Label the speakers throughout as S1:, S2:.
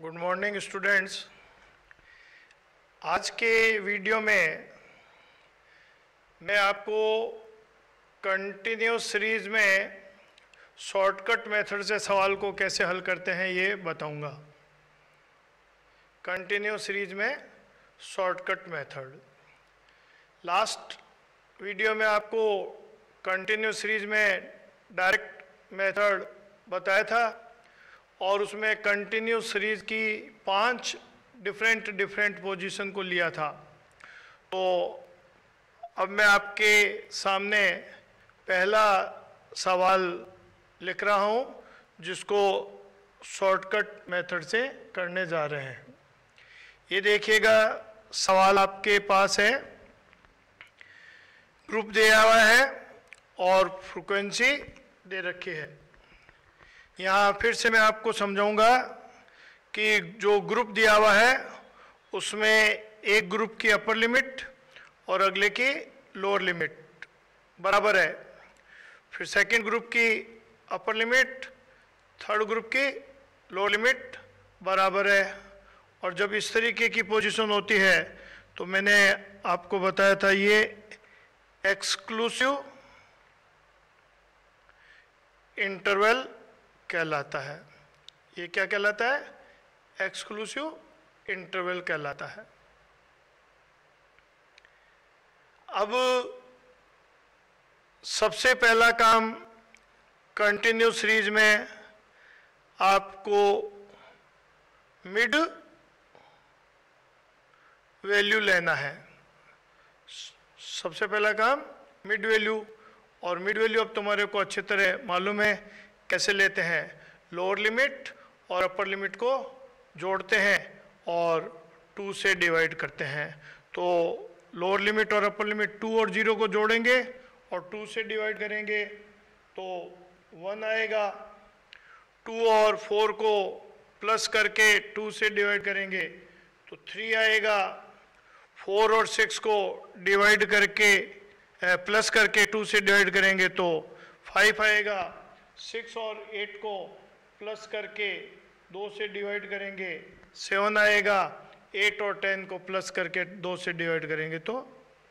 S1: Good morning students आज के video में मैं आपको कंटिन्यूस सीरीज़ में शॉर्टकट मेथड से सवाल को कैसे हल करते हैं ये बताऊँगा। कंटिन्यूस सीरीज़ में शॉर्टकट मेथड लास्ट वीडियो में आपको कंटिन्यूस सीरीज़ में डायरेक्ट मेथड बताया था। और उसमें कंटिन्यूस सीरीज़ की पाँच डिफरेंट डिफरेंट पोजीशन को लिया था। तो अब मैं आपके सामने पहला सवाल लिख रहा हूँ, जिसको शॉर्टकट मेथड से करने जा रहे हैं। ये देखिएगा, सवाल आपके पास है। ग्रुप दिया हुआ है और फ्रिक्वेंसी दे रखी है। यहाँ फिर से मैं आपको समझाऊँगा कि जो ग्रुप दिया हुआ है, उसमें एक ग्रुप की अपर लिमिट और अगले की लोअर लिमिट बराबर है। फिर सेकंड ग्रुप की अपर लिमिट थर्ड ग्रुप की लोअर लिमिट बराबर है। और जब इस तरीके की पोजीशन होती है तो मैंने आपको बताया था ये एक्सक्लूसिव इंटरवल कहलाता है। ये क्या कहलाता है? एक्सक्लूसिव इंटरवल कहलाता है। अब सबसे पहला काम कंटिन्यू सीरीज़ में आपको मिड वैल्यू लेना है। सबसे पहला काम मिड वैल्यू और मिड वैल्यू अब तुम्हारे को अच्छी तरह मालूम है कैसे लेते हैं? लोअर लिमिट और अपर लिमिट को जोड़ते हैं और टू से डिवाइड करते हैं। तो लोअर लिमिट और अपर लिमिट टू और ज़ीरो को जोड़ेंगे और टू से डिवाइड करेंगे तो वन आएगा। टू और फोर को प्लस करके टू से डिवाइड करेंगे तो थ्री आएगा। फोर और सिक्स को डिवाइड करके प्लस करके टू से डिवाइड करेंगे तो फाइव आएगा। सिक्स और एट को प्लस करके दो से डिवाइड करेंगे, सेवन आएगा, एट और टेन को प्लस करके दो से डिवाइड करेंगे तो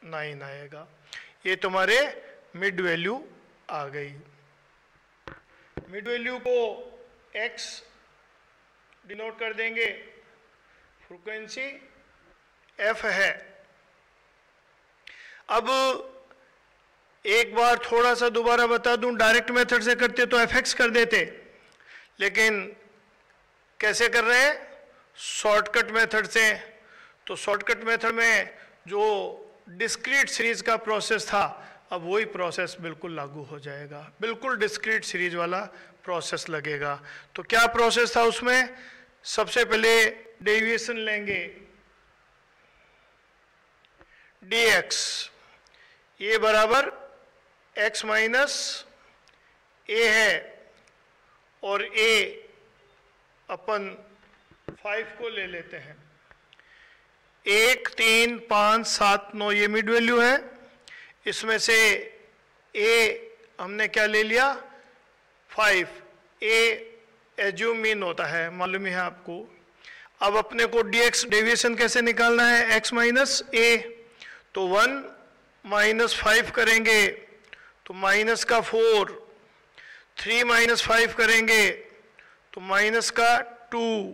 S1: नाइन आएगा। ये तुम्हारे मिड वैल्यू आ गई। मिड वैल्यू को एक्स डिनोट कर देंगे। फ्रीक्वेंसी एफ़ है। अब एक बार थोड़ा सा दोबारा बता दूँ डायरेक्ट मेथड से करते तो एफ़ एक्स कर देते। लेकिन कैसे कर रहे हैं? शॉर्टकट मेथड से। तो शॉर्टकट मेथड में जो डिस्क्रीट सीरीज़ का प्रोसेस था, अब वही प्रोसेस बिल्कुल लागू हो जाएगा। बिल्कुल डिस्क्रीट सीरीज़ वाला प्रोसेस लगेगा। तो क्या प्रोसेस था उसमें? सबसे पहले डेविएशन लेंगे। dx ये बराबर x माइनस ए है और a अपन फाइव को ले लेते हैं। एक, तीन, पाँच, सात, नौ, ये मिड वैल्यू है। इसमें से a हमने क्या ले लिया? फाइव। a एज्यूम मीन होता है, मालूम है आपको। अब अपने को dx डेविएशन कैसे निकालना है? x माइनस ए तो वन माइनस फाइव करेंगे। तो माइनस का फोर, थ्री माइनस फाइव करेंगे तो माइनस का टू,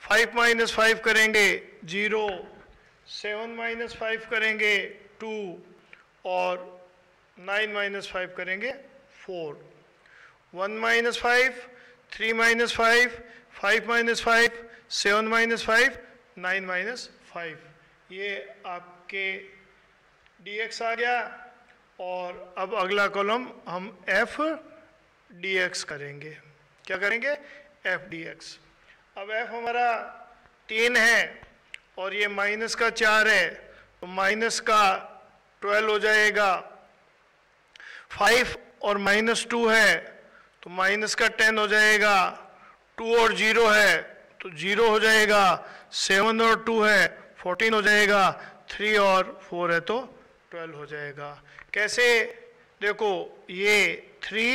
S1: फाइव माइनस फाइव करेंगे ज़ीरो, सेवन माइनस फाइव करेंगे टू और नाइन माइनस फाइव करेंगे four. One minus five, three minus five five minus five, seven minus five, nine minus five. ये आपके dx आ गया। और अब अगला कॉलम हम एफ़ डी एक्स करेंगे। क्या करेंगे? एफ़ डी एक्स अब एफ़ हमारा तीन है और ये माइनस का चार है तो माइनस का ट्वेल्व हो जाएगा। फाइव और माइनस टू है तो माइनस का टेन हो जाएगा। टू और ज़ीरो है तो ज़ीरो हो जाएगा। सेवन और टू है, फोर्टीन हो जाएगा। थ्री और फोर है तो ट्वेल्व हो जाएगा। कैसे? देखो, ये three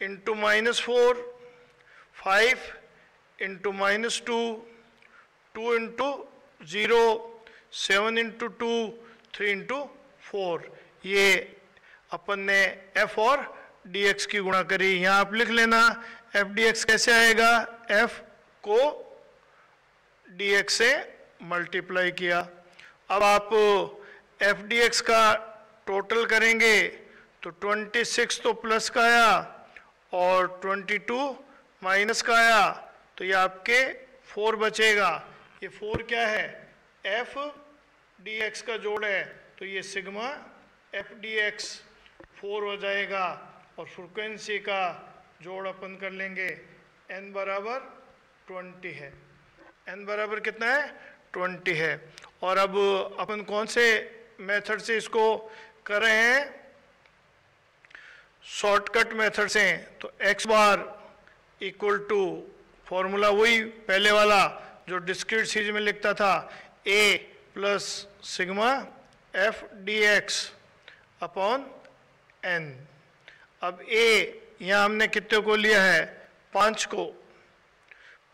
S1: into minus four five into minus two two into zero seven into two three into four ये अपन ने एफ़ और डी एक्स की गुणा करी। यहाँ आप लिख लेना एफ़ डी एक्स कैसे आएगा? एफ़ को डी एक्स से मल्टीप्लाई किया। अब आप एफ़ का टोटल करेंगे तो 26 तो प्लस का आया और 22 माइनस का आया तो ये आपके 4 बचेगा। ये 4 क्या है? एफ़ डी एक्स का जोड़ है तो ये sigma F D X four हो जाएगा और फ्रिक्वेंसी का जोड़ अपन कर लेंगे एन बराबर ट्वेंटी है। एन बराबर कितना है? ट्वेंटी है। और अब अपन कौन से मेथड से इसको कर रहे हैं। शॉर्टकट मेथड से तो x bar equal to formula वही पहले वाला जो डिस्क्रीट सीरीज़ में लिखता था, a plus sigma F D X upon N अब a यहाँ हमने कितने को लिया है? पाँच को।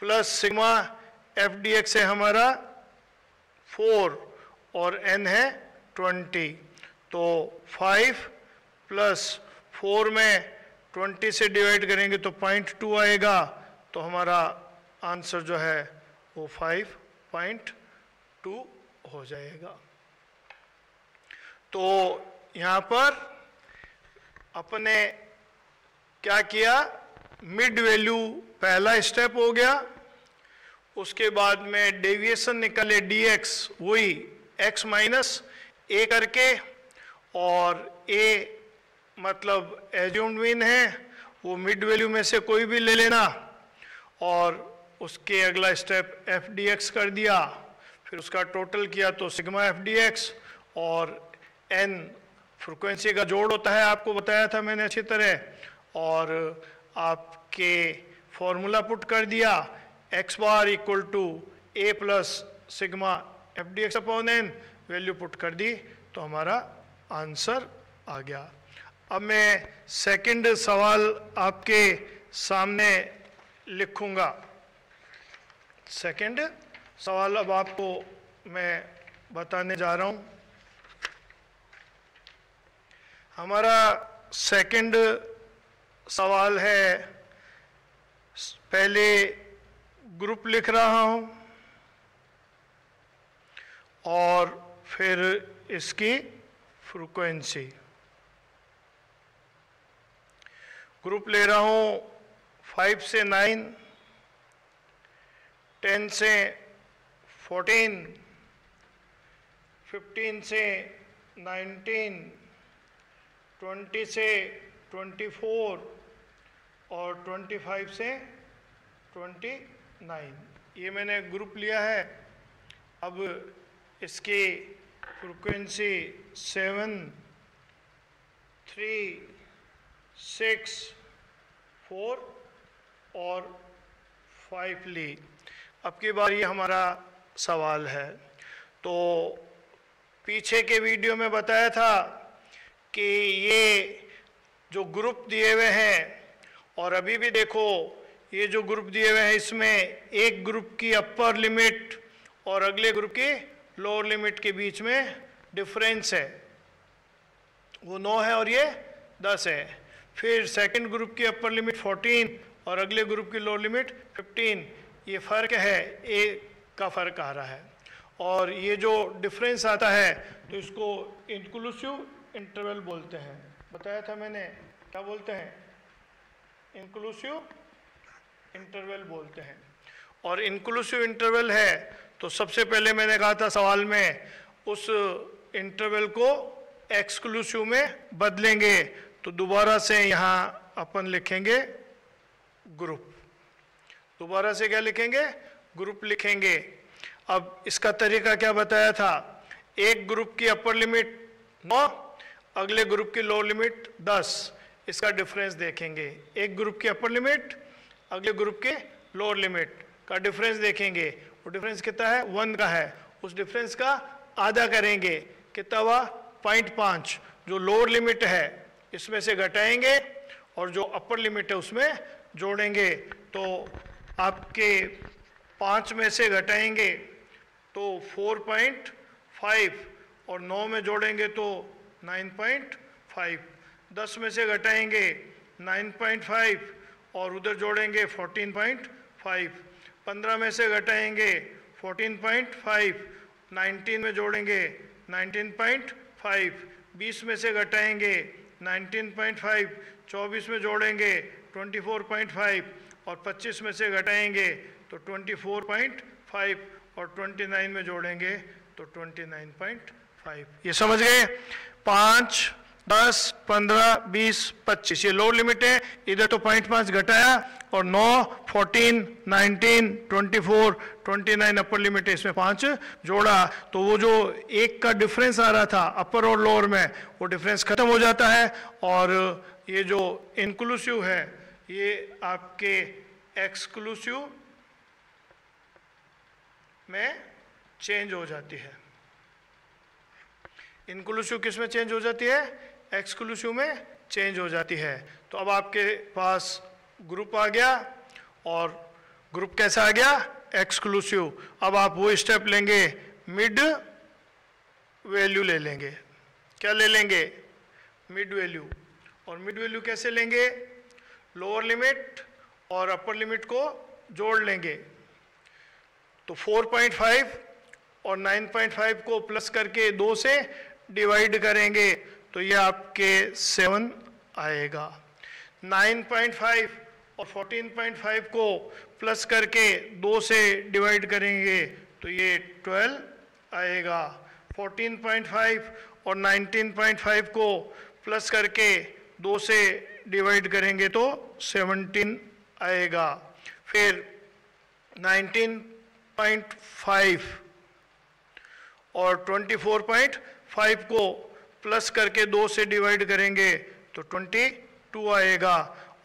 S1: Plus sigma F D X है हमारा फोर और n है ट्वेंटी। तो फाइव प्लस फोर में ट्वेंटी से डिवाइड करेंगे तो पॉइंट टू आएगा। तो हमारा आंसर जो है वो फाइव पॉइंट टू हो जाएगा। तो यहाँ पर अपने क्या किया? मिड वैल्यू पहला स्टेप हो गया। उसके बाद में डेविएशन निकले डी एक्स वही एक्स माइनस ए करके, और ए मतलब एज्यूम्ड मीन है, वो मिड वैल्यू में से कोई भी ले लेना, और उसके अगला स्टेप एफ़ डी एक्स कर दिया, फिर उसका टोटल किया तो सिग्मा एफ़ डी एक्स और एन फ्रिक्वेंसी का जोड़ होता है, आपको बताया था मैंने अच्छी तरह, और आपके फॉर्मूला पुट कर दिया X bar equal to A plus sigma F D X upon N value put कर दी तो हमारा आंसर आ गया। अब मैं सेकंड सवाल आपके सामने लिखूँगा। सेकंड सवाल अब आपको मैं बताने जा रहा हूँ। हमारा सेकंड सवाल है, पहले ग्रुप लिख रहा हूँ, और फिर इसकी फ्रीक्वेंसी। ग्रुप ले रहा हूँ, फाइव से नाइन, टेन से फोर्टीन, फिफ्टीन से नाइनटीन, ट्वेंटी से ट्वेंटी फोर और ट्वेंटी फाइव से ट्वेंटी नाइन। ये मैंने ग्रुप लिया है। अब इसकी frequency seven three six four और फाइव ली। अब की बार ये हमारा सवाल है। तो पीछे के वीडियो में बताया था कि ये जो ग्रुप दिए हुए हैं, और अभी भी देखो, ये जो ग्रुप दिए हुए हैं, इसमें एक ग्रुप की अपर लिमिट और अगले ग्रुप की लोअर लिमिट के बीच में डिफरेंस है। वो नौ है और ये दस है। फिर सेकंड ग्रुप की अपर लिमिट फोर्टीन और अगले ग्रुप की लोअर लिमिट फिफ्टीन ये फ़र्क है ए का फ़र्क आ रहा है। और ये जो डिफरेंस आता है तो इसको इंक्लूसिव इंटरवल बोलते हैं। बताया था मैंने, क्या बोलते हैं? इंक्लूसिव इंटरवल बोलते हैं। और इंक्लूसिव इंटरवल है तो सबसे पहले मैंने कहा था सवाल में, उस इंटरवल को एक्सक्लूसिव में बदलेंगे तो दोबारा से यहाँ अपन लिखेंगे ग्रुप दोबारा से क्या लिखेंगे? ग्रुप लिखेंगे। अब इसका तरीका क्या बताया था? एक ग्रुप की अपर लिमिट नौ, अगले ग्रुप की लोअर लिमिट दस। इसका डिफरेंस देखेंगे। एक ग्रुप की अपर लिमिट अगले ग्रुप के लोअर लिमिट का डिफरेंस देखेंगे। वो डिफरेंस कितना है? वन का है। उस डिफरेंस का आधा करेंगे। कितना हुआ? पॉइंट पाँच। जो लोअर लिमिट है, इसमें से घटाएँगे और जो अपर लिमिट है, उसमें जोड़ेंगे। तो आपके पाँच में से घटाएँगे तो फोर पॉइंट फाइव और नौ में जोड़ेंगे तो नाइन पॉइंट फाइव दस में से घटाएँगे नाइन पॉइंट फाइव और उधर जोड़ेंगे फोर्टीन पॉइंट फाइव पंद्रह में से घटाएँगे फोर्टीन पॉइंट फाइव नाइनटीन में जोड़ेंगे नाइनटीन पॉइंट फाइव बीस में से घटाएँगे नाइनटीन पॉइंट फाइव चौबीस में जोड़ेंगे ट्वेंटी फोर पॉइंट फाइव और पच्चीस में से घटाएँगे तो ट्वेंटी फोर पॉइंट फाइव और ट्वेंटी नाइन में जोड़ेंगे तो ट्वेंटी नाइन पॉइंट फाइव ये समझ गए? पाँच दस, पंद्रह, बीस, पच्चीस। ये लोअर लिमिट है। इधर तो पॉइंट पाँच घटाया और नौ fourteen nineteen twenty four twenty nine upper limit है इसमें पाँच जोड़ा। तो वो जो एक का डिफरेंस आ रहा था अपर और लोअर में, वो डिफरेंस खत्म हो जाता है और ये जो इंक्लूसिव है, ये आपके एक्सक्लूसिव में चेंज हो जाती है। इंक्लूसिव किसमें चेंज हो जाती है? एक्सक्लूसिव में चेंज हो जाती है। तो अब आपके पास ग्रुप आ गया और ग्रुप कैसा आ गया? एक्सक्लूसिव अब आप वो स्टेप लेंगे मिड वैल्यू ले लेंगे। क्या ले लेंगे? मिड वैल्यू और मिड वैल्यू कैसे लेंगे? लोअर लिमिट और अपर लिमिट को जोड़ लेंगे। तो 4.5 और 9.5 को प्लस करके दो से डिवाइड करेंगे। तो ये आपके सेवन आएगा। 9.5 और 14.5 को प्लस करके दो से डिवाइड करेंगे तो ये 12 आएगा। 14.5 और 19.5 को प्लस करके दो से डिवाइड करेंगे तो 17 आएगा। फिर 19.5 और 24.5 को प्लस करके दो से डिवाइड करेंगे तो 22 आएगा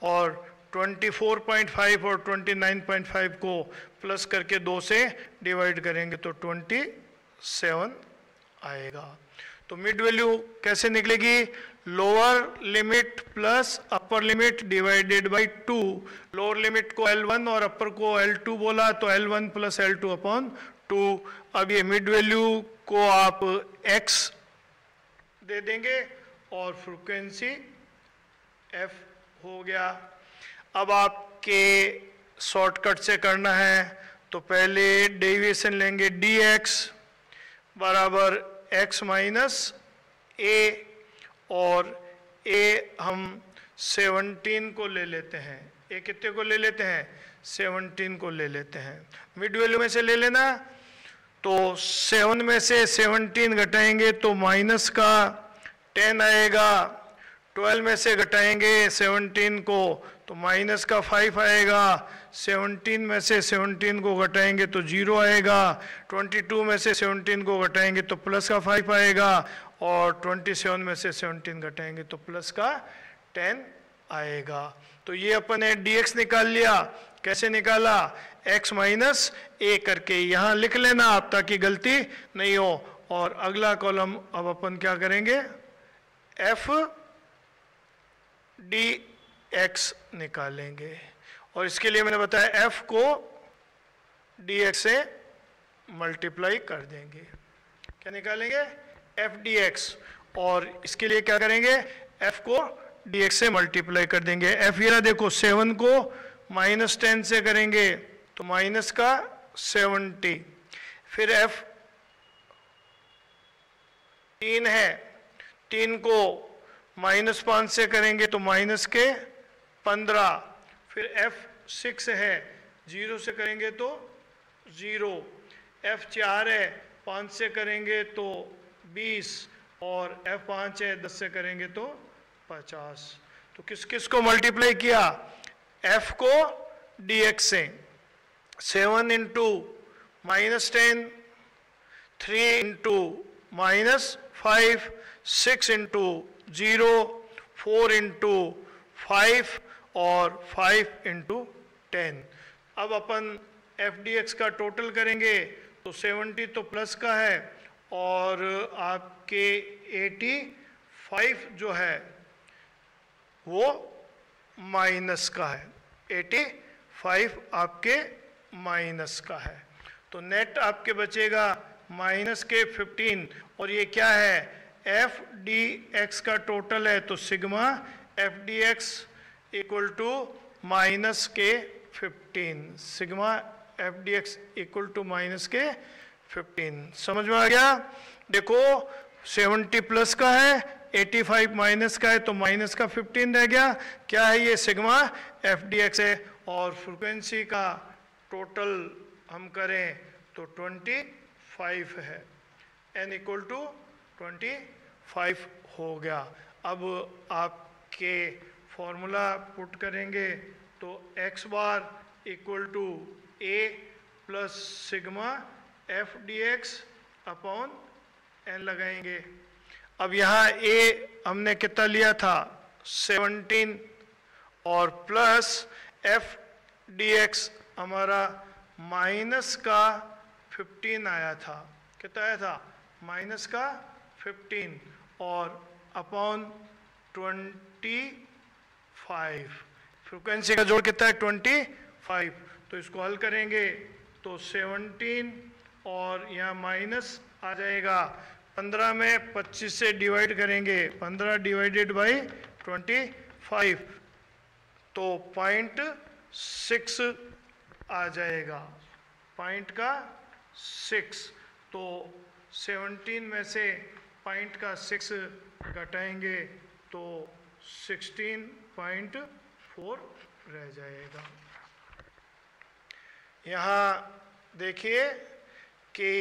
S1: और 24.5 और 29.5 को प्लस करके दो से डिवाइड करेंगे तो 27 आएगा। तो मिड वैल्यू कैसे निकलेगी? Lower limit plus upper limit divided by two. Lower limit को L1 और अपर को L2 बोला तो L1 plus L two upon two. अब ये मिड वैल्यू को आप x दे देंगे और फ्रिक्वेंसी एफ़ हो गया। अब आपके शॉर्टकट से करना है तो पहले डेविएशन लेंगे डी एक्स बराबर एक्स माइनस ए और ए हम 17 को ले लेते हैं। ए कितने को ले लेते हैं? 17 को ले लेते हैं। मिड वैल्यू में से ले लेना तो सेवन में से सेवनटीन घटाएँगे तो माइनस का टेन आएगा। ट्वेल्व में से घटाएँगे सेवनटीन को तो माइनस का फाइव आएगा। सेवनटीन में से सेवनटीन को घटाएँगे तो ज़ीरो आएगा। ट्वेंटी टू में से सेवनटीन को घटाएँगे तो प्लस का फाइव आएगा। और ट्वेंटी सेवन में से सेवनटीन घटाएँगे तो प्लस का टेन आएगा। तो ये अपन ने डी निकाल लिया। कैसे निकाला? X माइनस ए करके। यहाँ लिख लेना आप ताकि गलती नहीं हो। और अगला कॉलम अब अपन क्या करेंगे? एफ़ डी एक्स निकालेंगे। और इसके लिए मैंने बताया एफ़ को डी एक्स से मल्टीप्लाई कर देंगे। क्या निकालेंगे? एफ़ डी एक्स और इसके लिए क्या करेंगे? एफ़ को डी एक्स से मल्टीप्लाई कर देंगे। एफ़ ये देखो सेवन को माइनस टेन से करेंगे तो माइनस का सेवनटी फिर एफ़ तीन है, तीन को माइनस पाँच से करेंगे तो माइनस के पंद्रह। फिर एफ़ सिक्स है ज़ीरो से करेंगे तो ज़ीरो एफ़ चार है, पाँच से करेंगे तो बीस। और एफ़ पाँच है, दस से करेंगे तो पचास। तो किस किस को मल्टीप्लाई किया? एफ़ को डी एक्स से seven into minus ten three into minus five six into zero four into five और फाइव इंटू टेन अब अपन एफ़ डी एक्स का टोटल करेंगे तो सेवेंटी तो प्लस का है, और आपके एटी फाइव जो है वो माइनस का है। एटी फाइव आपके माइनस का है। तो नेट आपके बचेगा माइनस के फिफ्टीन। और ये क्या है? एफ़ डी एक्स का टोटल है तो sigma F D X equal to minus के fifteen. Sigma F D X equal to minus के फिफ्टीन। समझ में आ गया? देखो, सेवेंटी प्लस का है 85 माइनस का है तो माइनस का 15 रह गया। क्या है ये सिग्मा? एफ़ डी एक्स है। और फ्रिक्वेंसी का टोटल हम करें तो 25 है। एन इक्वल टू 25 हो गया। अब आपके फॉर्मूला पुट करेंगे तो x bar equal to A plus sigma F D X upon N लगाएँगे। अब यहाँ ए हमने कितना लिया था? 17 और प्लस एफ़ डी एक्स हमारा माइनस का 15 आया था। कितना आया था? माइनस का 15 और अपॉन 25 फ्रिक्वेंसी का जोड़ कितना है? 25 तो इसको हल करेंगे तो 17 और यहाँ माइनस आ जाएगा। 15 में 25 से डिवाइड करेंगे 15 डिवाइडेड बाई 25 तो पॉइंट सिक्स आ जाएगा। पॉइंट का सिक्स तो 17 में से पॉइंट का सिक्स घटाएँगे तो 16.4 रह जाएगा। यहाँ देखिए कि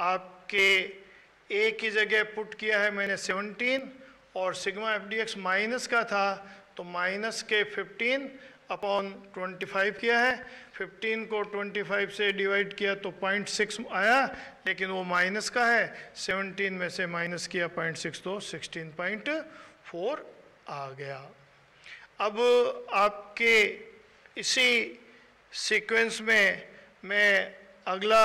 S1: आपके ए की जगह पुट किया है मैंने 17 और sigma F D X minus का था तो माइनस के 15 अपॉन 25 किया है। 15 को 25 से डिवाइड किया तो 0.6 आया, लेकिन वो माइनस का है। 17 में से माइनस किया 0.6 तो 16.4 आ गया। अब आपके इसी सीक्वेंस में मैं अगला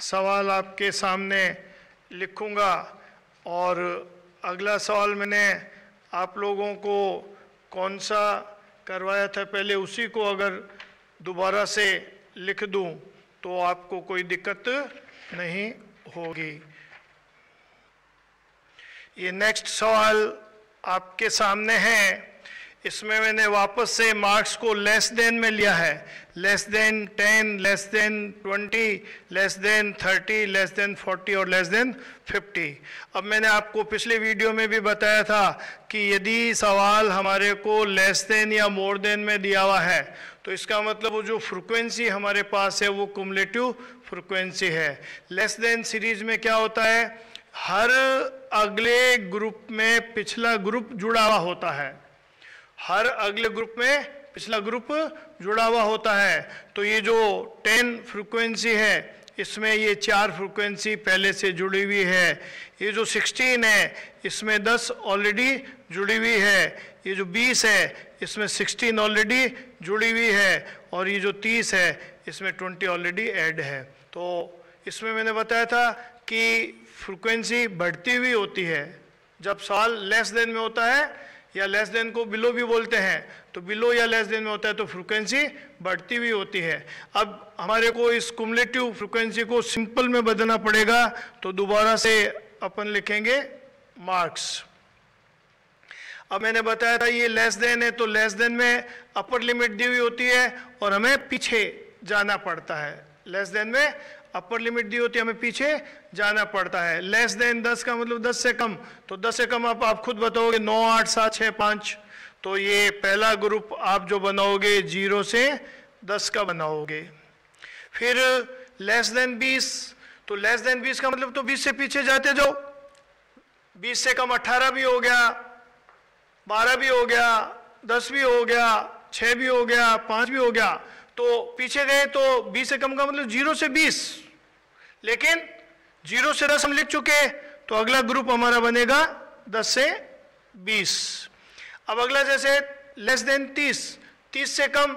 S1: सवाल आपके सामने लिखूँगा। और अगला सवाल मैंने आप लोगों को कौन सा करवाया था, पहले उसी को अगर दोबारा से लिख दूँ तो आपको कोई दिक्कत नहीं होगी। ये नेक्स्ट सवाल आपके सामने है। इसमें मैंने वापस से मार्क्स को लेस देन में लिया है। Less than ten less than twenty less than thirty less than forty और लेस देन फिफ्टी अब मैंने आपको पिछले वीडियो में भी बताया था कि यदि सवाल हमारे को लेस देन या मोर देन में दिया हुआ है तो इसका मतलब वो जो फ्रिक्वेंसी हमारे पास है, वो कुमलेटिव फ्रिक्वेंसी है। लेस देन सीरीज़ में क्या होता है? हर अगले ग्रुप में पिछला ग्रुप जुड़ा हुआ होता है। हर अगले ग्रुप में पिछला ग्रुप जुड़ा हुआ होता है। तो ये जो टेन फ्रिक्वेंसी है, इसमें ये चार फ्रिक्वेंसी पहले से जुड़ी हुई है। ये जो सिक्सटीन है, इसमें दस ऑलरेडी जुड़ी हुई है। ये जो बीस है, इसमें सिक्सटीन ऑलरेडी जुड़ी हुई है। और ये जो तीस है, इसमें ट्वेंटी ऑलरेडी ऐड है। तो इसमें मैंने बताया था कि फ्रिक्वेंसी बढ़ती हुई होती है। जब साल लेस देन में होता है या लेस देन को बिलो भी बोलते हैं तो बिलो या लेस देन में होता है तो फ्रिक्वेंसी बढ़ती हुई होती है। अब हमारे को इस कुमलेटिव फ्रिक्वेंसी को सिंपल में बदलना पड़ेगा तो दोबारा से अपन लिखेंगे मार्क्स अब मैंने बताया था ये लेस देन है तो लेस देन में अपर लिमिट दी हुई होती है और हमें पीछे जाना पड़ता है। लेस देन में अपर लिमिट दी होती है, हमें पीछे जाना पड़ता है। लेस देन दस का मतलब दस से कम। तो दस से कम आप आप खुद बताओगे, नौ, आठ, सात छः पाँच। तो ये पहला ग्रुप आप जो बनाओगे ज़ीरो से दस का बनाओगे। फिर लेस देन बीस। तो लेस देन बीस का मतलब तो बीस से पीछे जाते जाओ। बीस से कम अट्ठारह भी हो गया, बारह भी हो गया, दस भी हो गया छः भी हो गया, पाँच भी हो गया। तो पीछे गए तो बीस से कम का मतलब ज़ीरो से बीस। लेकिन ज़ीरो से दस हम लिख चुके तो अगला ग्रुप हमारा बनेगा दस से बीस। अब अगला जैसे लेस देन तीस। तीस से कम।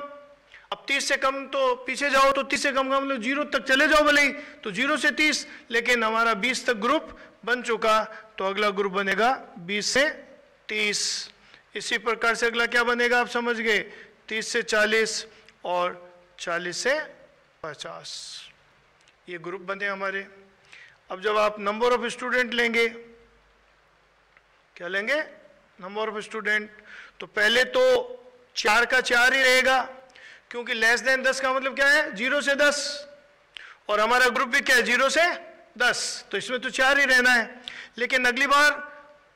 S1: अब तीस से कम तो पीछे जाओ तो तीस से कम का मतलब ज़ीरो तक चले जाओ भले ही। तो ज़ीरो से तीस, लेकिन हमारा बीस तक ग्रुप बन चुका तो अगला ग्रुप बनेगा बीस से तीस। इसी प्रकार से अगला क्या बनेगा, आप समझ गए, तीस से चालीस और 40 से 50 ये ग्रुप बने हमारे। अब जब आप नंबर ऑफ़ स्टूडेंट लेंगे, क्या लेंगे? नंबर ऑफ़ स्टूडेंट तो पहले तो चार का चार ही रहेगा, क्योंकि लेस देन दस का मतलब क्या है? ज़ीरो से दस। और हमारा ग्रुप भी क्या है? ज़ीरो से दस। तो इसमें तो चार ही रहना है। लेकिन अगली बार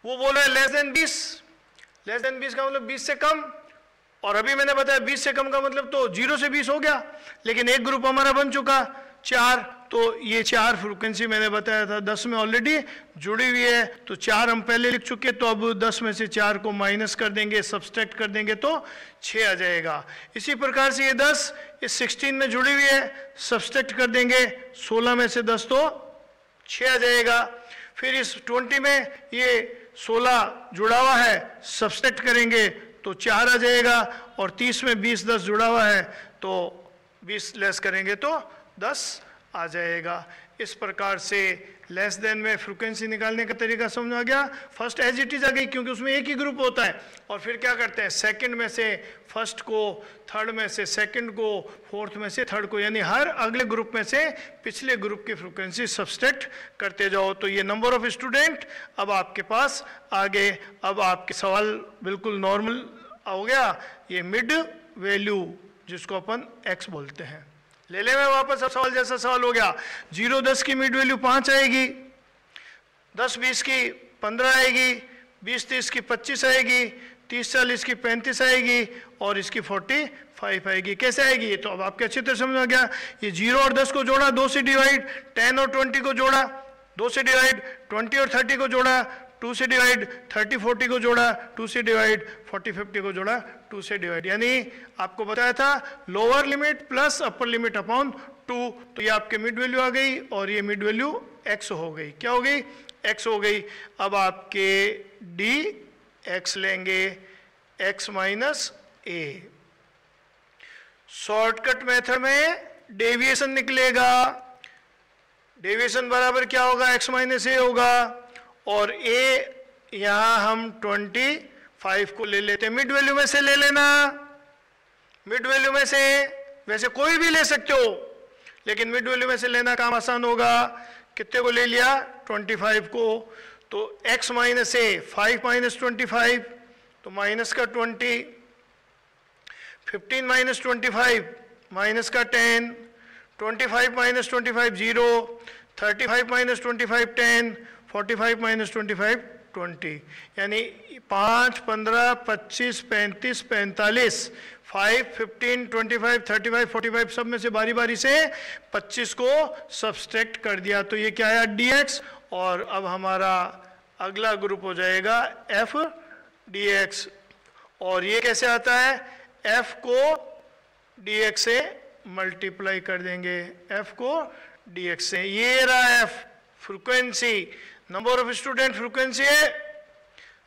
S1: वो बोल रहा है लेस देन बीस। लेस देन बीस का मतलब बीस से कम। और अभी मैंने बताया बीस से कम का मतलब तो ज़ीरो से बीस हो गया, लेकिन एक ग्रुप हमारा बन चुका, चार तो ये चार फ्रिक्वेंसी मैंने बताया था, दस में ऑलरेडी जुड़ी हुई है तो चार हम पहले लिख चुके तो अब दस में से चार को माइनस कर देंगे सब्सट्रैक्ट कर देंगे तो छः आ जाएगा। इसी प्रकार से ये दस इस सिक्सटीन में जुड़ी हुई है सब्सट्रैक्ट कर देंगे, सोलह में से दस तो छः आ जाएगा। फिर इस ट्वेंटी में ये सोलह जुड़ा हुआ है सब्सट्रैक्ट करेंगे तो चार आ जाएगा और तीस में बीस दस जुड़ा हुआ है तो बीस लेस करेंगे तो दस आ जाएगा। इस प्रकार से लेस देन में फ्रिक्वेंसी निकालने का तरीका समझ आ गया। फ़र्स्ट एज इट इज़ आ गई, क्योंकि उसमें एक ही ग्रुप होता है। और फिर क्या करते हैं? सेकंड में से फ़र्स्ट को थर्ड में से सेकंड को फोर्थ में से थर्ड को, यानी हर अगले ग्रुप में से पिछले ग्रुप की फ्रिक्वेंसी सब्सट्रैक्ट करते जाओ। तो ये नंबर ऑफ़ स्टूडेंट अब आपके पास आगे, अब आपके सवाल बिल्कुल नॉर्मल हो गया। ये मिड वैल्यू जिसको अपन एक्स बोलते हैं। ले ले, मैं वापस अब सवाल जैसा सवाल हो गया। ज़ीरो दस की मिड वैल्यू पाँच आएगी, दस बीस की पंद्रह आएगी, बीस तीस की पच्चीस आएगी, तीस चालीस की पैंतीस आएगी, और इसकी फोर्टी फाइव आएगी। कैसे आएगी तो अब आपके अच्छी तरह समझ आ गया। ये ज़ीरो और दस को जोड़ा, दो से डिवाइड, टेन और ट्वेंटी को जोड़ा, दो से डिवाइड, ट्वेंटी और थर्टी को जोड़ा, टू से डिवाइड, थर्टी फोर्टी को जोड़ा, टू से डिवाइड, फोर्टी फिफ्टी को जोड़ा टू से डिवाइड, यानी आपको बताया था lower limit plus upper limit upon two तो ये आपके मिड वैल्यू आ गई और ये मिड वैल्यू एक्स हो गई। क्या हो गई? एक्स हो गई। अब आपके डी एक्स लेंगे। X minus A shortcut method में डेविएशन निकलेगा। डेविएशन बराबर क्या होगा? एक्स माइनस ए होगा। और ए यहाँ हम 25 को ले लेते हैं। मिड वैल्यू में से ले लेना। मिड वैल्यू में से वैसे कोई भी ले सकते हो, लेकिन मिड वैल्यू में से लेना काम आसान होगा। कितने को ले लिया? 25 को। तो x minus A five minus twenty तो माइनस का 20 15 माइनस ट्वेंटी माइनस का 10 25 minus twenty five zero thirty five minus twenty five ten forty five minus twenty five twenty, यानी पाँच, पंद्रह, पच्चीस, पैंतीस, पैंतालीस, five, fifteen, twenty five, thirty five, forty five, सब में से बारी बारी से पच्चीस को सब्सट्रैक्ट कर दिया। तो ये क्या है? डी एक्स और अब हमारा अगला ग्रुप हो जाएगा एफ़ डी एक्स और ये कैसे आता है? एफ़ को डी एक्स से मल्टीप्लाई कर देंगे। एफ़ को डी एक्स से। ये रहा F frequency number of student frequency है।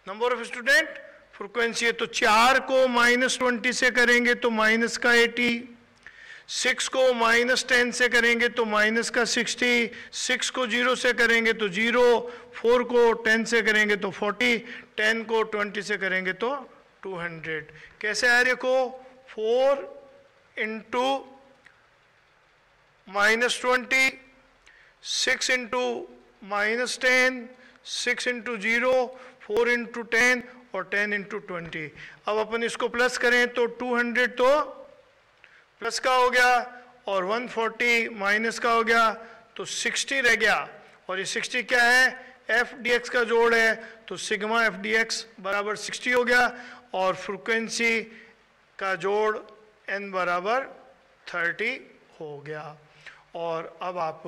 S1: नंबर ऑफ़ स्टूडेंट फ्रिक्वेंसी है तो चार को माइनस ट्वेंटी से करेंगे तो माइनस का एटी सिक्स को माइनस टेन से करेंगे तो माइनस का सिक्सटी सिक्स को ज़ीरो से करेंगे तो ज़ीरो फोर को टेन से करेंगे तो फोर्टी टेन को ट्वेंटी से करेंगे तो टू हंड्रेड कैसे आ रहे को? Four into minus twenty six into minus ten, six into zero, four into ten और टेन इंटू ट्वेंटी। अब अपन इसको प्लस करें तो टू हंड्रेड तो प्लस का हो गया और वन फोर्टी माइनस का हो गया तो सिक्सटी रह गया। और ये सिक्सटी क्या है? एफ़ डी एक्स का जोड़ है तो सिग्मा एफ़ डी एक्स बराबर सिक्सटी हो गया और फ्रिक्वेंसी का जोड़ एन बराबर थर्टी हो गया। और अब आप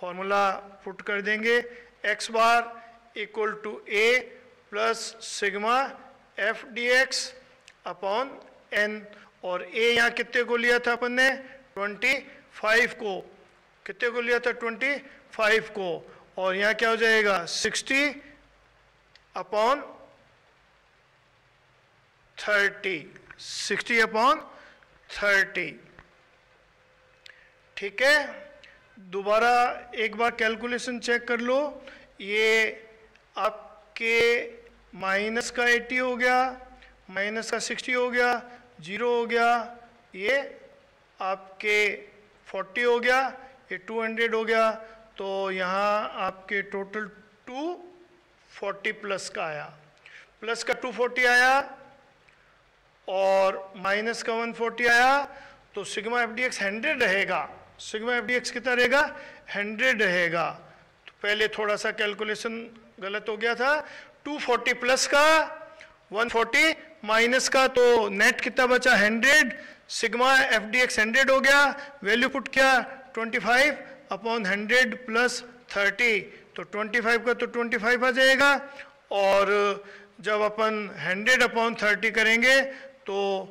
S1: फॉर्मूला पुट कर देंगे X bar equal to A plus sigma F D X upon N और ए यहाँ कितने को लिया था अपन ने? ट्वेंटी फाइव को। कितने को लिया था? ट्वेंटी फाइव को। और यहाँ क्या हो जाएगा? Sixty upon thirty sixty upon thirty ठीक है? दोबारा एक बार कैलकुलेशन चेक कर लो। ये आपके माइनस का 80 हो गया माइनस का 60 हो गया ज़ीरो हो गया, ये आपके 40 हो गया, ये 200 हो गया तो यहाँ आपके टोटल 240 प्लस का आया। प्लस का 240 आया और माइनस का 140 आया तो sigma F D X hundred रहेगा। सिग्मा एफ़ डी एक्स कितना रहेगा? हंड्रेड रहेगा। तो पहले थोड़ा सा कैलकुलेशन गलत हो गया था। 240 प्लस का 140 माइनस का तो नेट कितना बचा? 100 sigma F D X hundred हो गया। वैल्यू पुट किया 25 अपॉन हंड्रेड प्लस थर्टी। तो 25 का तो 25 आ जाएगा। और जब अपन 100 अपॉन थर्टी करेंगे तो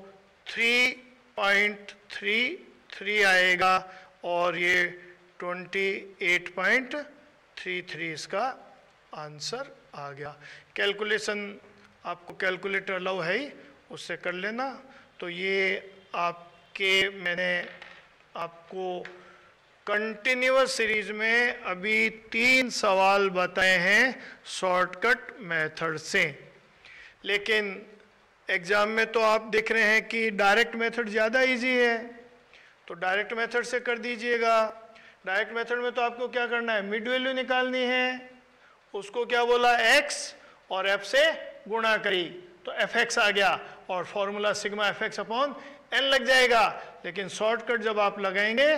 S1: 3.33 आएगा। और ये 28.33 इसका आंसर आ गया। कैलकुलेशन आपको कैलकुलेटर अलाउ है ही, उससे कर लेना। तो ये आपके, मैंने आपको कंटिन्यूस सीरीज़ में अभी तीन सवाल बताए हैं शॉर्टकट मेथड से। लेकिन एग्ज़ाम में तो आप देख रहे हैं कि डायरेक्ट मेथड ज़्यादा इजी है। तो डायरेक्ट मेथड से कर दीजिएगा। डायरेक्ट मेथड में तो आपको क्या करना है? मिड वैल्यू निकालनी है। उसको क्या बोला? एक्स और एफ़ से गुणा करी। तो एफ़ एक्स आ गया और formula sigma F X upon N लग जाएगा। लेकिन शॉर्टकट जब आप लगाएँगे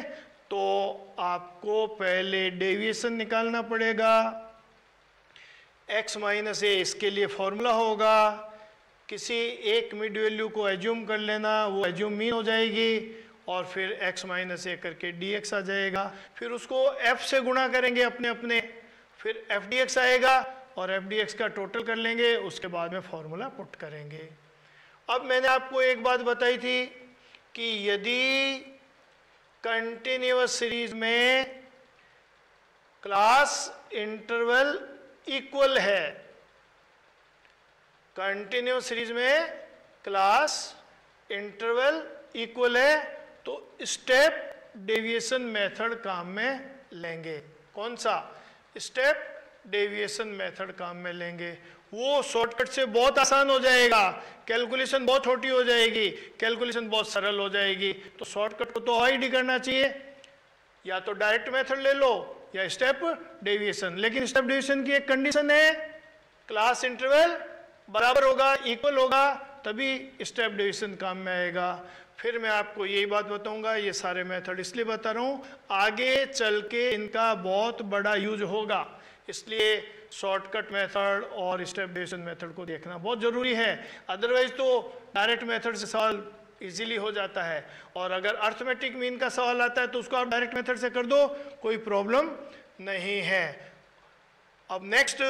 S1: तो आपको पहले डेविएशन निकालना पड़ेगा। एक्स माइनस ए इसके लिए फॉर्मूला होगा। किसी एक मिड वैल्यू को एज्यूम कर लेना, वो एज्यूम मीन हो जाएगी। और फिर x माइनस ए करके dx आ जाएगा। फिर उसको f से गुणा करेंगे अपने अपने। फिर एफ़ डी एक्स आएगा और एफ़ डी एक्स का टोटल कर लेंगे। उसके बाद में फॉर्मूला पुट करेंगे। अब मैंने आपको एक बात बताई थी कि यदि कंटिन्यूस सीरीज़ में क्लास इंटरवल इक्वल है कंटिन्यूस सीरीज़ में क्लास इंटरवल इक्वल है तो स्टेप डेविएशन मेथड काम में लेंगे। कौन सा? स्टेप डेविएशन मेथड काम में लेंगे। वो शॉर्टकट से बहुत आसान हो जाएगा। कैलकुलेशन बहुत छोटी हो जाएगी। कैलकुलेशन बहुत सरल हो जाएगी। तो शॉर्टकट को तो अवॉइड ही करना चाहिए। या तो डायरेक्ट मेथड ले लो, या स्टेप डेविएशन लेकिन स्टेप डेविएशन की एक कंडीशन है। क्लास इंटरवल बराबर होगा इक्वल होगा, तभी स्टेप डेविएशन काम में आएगा। फिर मैं आपको यही बात बताऊँगा, ये सारे मेथड इसलिए बता रहा हूँ, आगे चल के इनका बहुत बड़ा यूज़ होगा। इसलिए शॉर्टकट मेथड और स्टेप डेविएशन मेथड को देखना बहुत ज़रूरी है। अदरवाइज़ तो डायरेक्ट मेथड से सवाल इजीली हो जाता है। और अगर अर्थमेटिक मीन का सवाल आता है तो उसको आप डायरेक्ट मेथड से कर दो, कोई प्रॉब्लम नहीं है। अब नेक्स्ट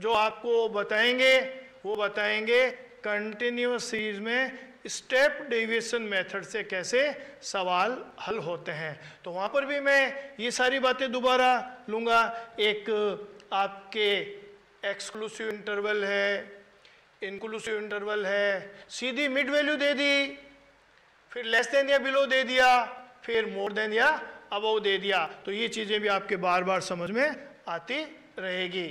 S1: जो आपको बताएँगे, वो बताएँगे कंटिन्यूस सीरीज़ में स्टेप डेविएशन मेथड से कैसे सवाल हल होते हैं। तो वहाँ पर भी मैं ये सारी बातें दोबारा लूँगा। एक, आपके एक्सक्लूसिव इंटरवल है इंक्लूसिव इंटरवल है, सीधी मिड वैल्यू दे दी, फिर लेस देन या बिलो दे दिया, फिर मोर देन या अबव दे दिया। तो ये चीज़ें भी आपके बार बार समझ में आती रहेगी।